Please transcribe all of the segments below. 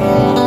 Oh.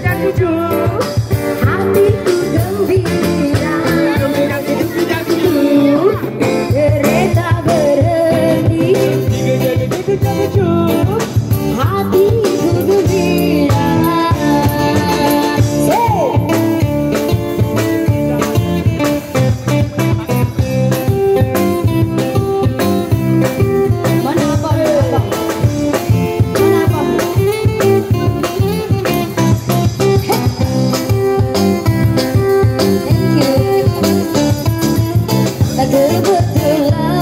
Thank you. Gembira Gembira betul-betul lah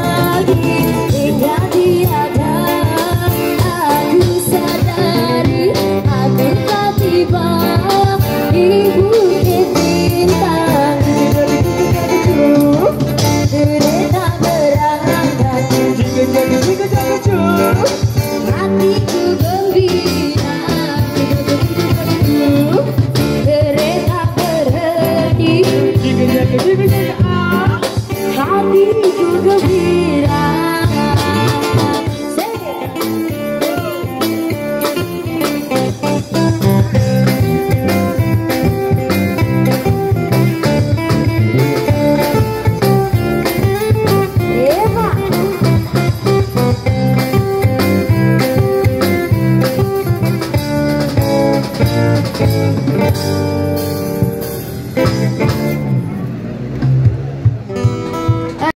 Tive que